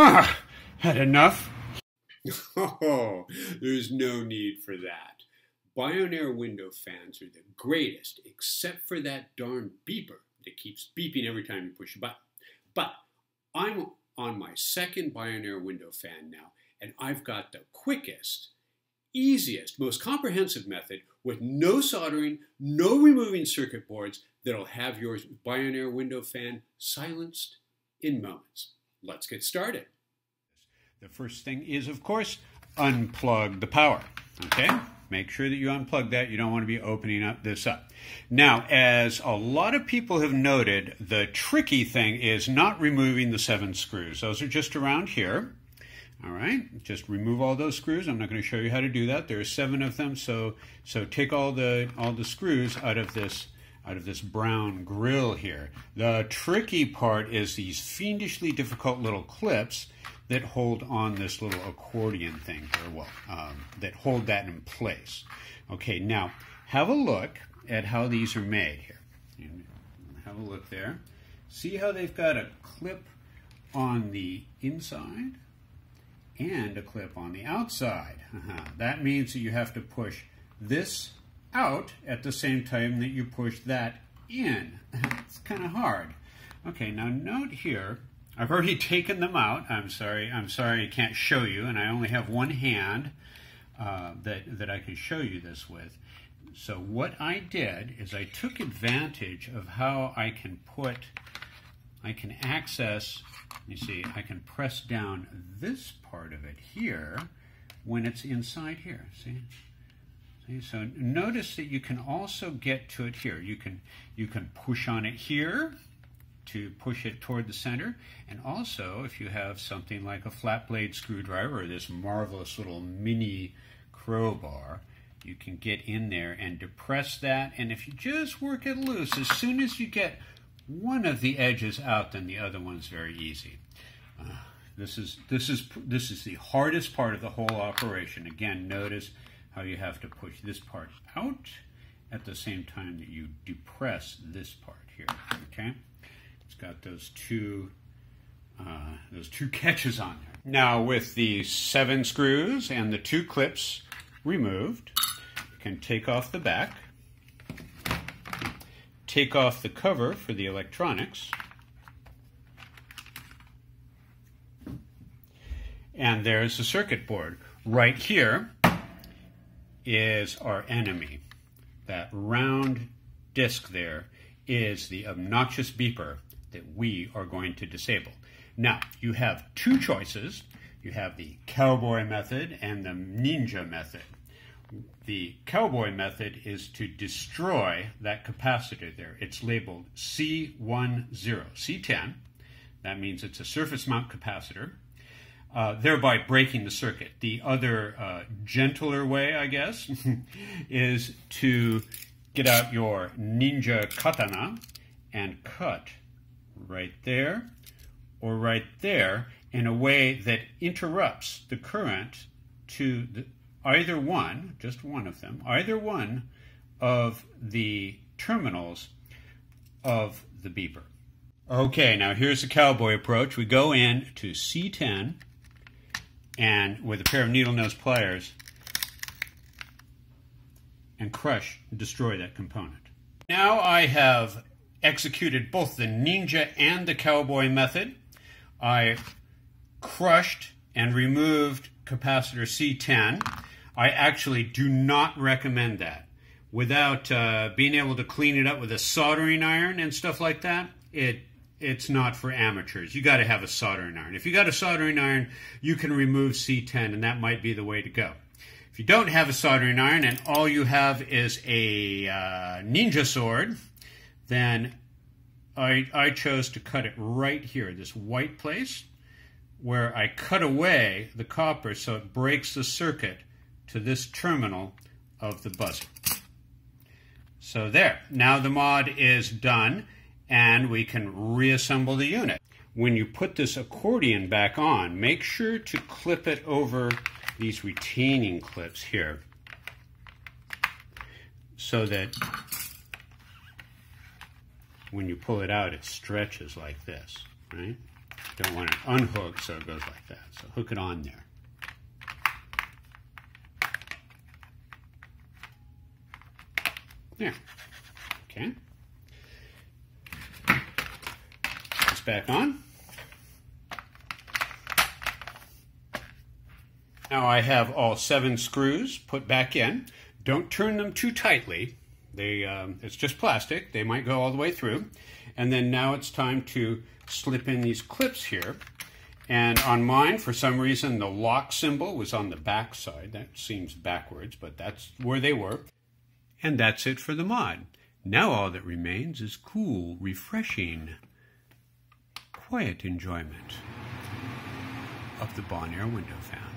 Ah, had enough? Oh, there's no need for that. Bionaire window fans are the greatest, except for that darn beeper that keeps beeping every time you push a button. But I'm on my second Bionaire window fan now, and I've got the quickest, easiest, most comprehensive method with no soldering, no removing circuit boards that'll have your Bionaire window fan silenced in moments. Let's get started. The first thing is, of course, unplug the power. Okay? Make sure that you unplug that. You don't want to be opening up this up. Now, as a lot of people have noted, the tricky thing is not removing the seven screws. Those are just around here. All right, just remove all those screws. I'm not going to show you how to do that. There are seven of them, so so take all the all the screws out of this out of this brown grill here. The tricky part is these fiendishly difficult little clips that hold on this little accordion thing here, well, um, that hold that in place. Okay, now have a look at how these are made here. Have a look there. See how they've got a clip on the inside and a clip on the outside. Uh -huh. That means that you have to push this out at the same time that you push that in. it's kind of hard. Okay, now note here, I've already taken them out. I'm sorry, I'm sorry I can't show you, and I only have one hand uh, that, that I can show you this with. So what I did is I took advantage of how I can put, I can access, you see, I can press down this part of it here when it's inside here, see? So notice that you can also get to it here. You can, you can push on it here, to push it toward the center. And also, if you have something like a flat blade screwdriver or this marvelous little mini crowbar, you can get in there and depress that. And if you just work it loose, as soon as you get one of the edges out, then the other one's very easy. Uh, this is this is this is the hardest part of the whole operation. Again, notice how you have to push this part out at the same time that you depress this part here. Okay. It's got those two uh, those two catches on there. Now with the seven screws and the two clips removed, you can take off the back, take off the cover for the electronics, and there's the circuit board. Right here is our enemy. That round disc there is the obnoxious beeper that we are going to disable. Now, you have two choices. You have the cowboy method and the ninja method. The cowboy method is to destroy that capacitor there. It's labeled C10, C10. That means it's a surface mount capacitor, uh, thereby breaking the circuit. The other uh, gentler way, I guess, is to get out your ninja katana and cut right there or right there in a way that interrupts the current to the, either one, just one of them, either one of the terminals of the beeper. Okay, now here's the cowboy approach. We go in to C10 and with a pair of needle nose pliers and crush and destroy that component. Now I have executed both the ninja and the cowboy method. I crushed and removed capacitor C10. I actually do not recommend that. Without uh, being able to clean it up with a soldering iron and stuff like that, it it's not for amateurs. You got to have a soldering iron. If you got a soldering iron, you can remove C10, and that might be the way to go. If you don't have a soldering iron and all you have is a uh, ninja sword, then I, I chose to cut it right here, this white place, where I cut away the copper so it breaks the circuit to this terminal of the buzzer. So there, now the mod is done and we can reassemble the unit. When you put this accordion back on, make sure to clip it over these retaining clips here so that when you pull it out, it stretches like this, right? Don't want it unhook so it goes like that. So hook it on there. There. Okay. This back on. Now I have all seven screws put back in. Don't turn them too tightly. They, um, it's just plastic. They might go all the way through. And then now it's time to slip in these clips here. And on mine, for some reason, the lock symbol was on the back side. That seems backwards, but that's where they were. And that's it for the mod. Now all that remains is cool, refreshing, quiet enjoyment of the Bonaire window fan.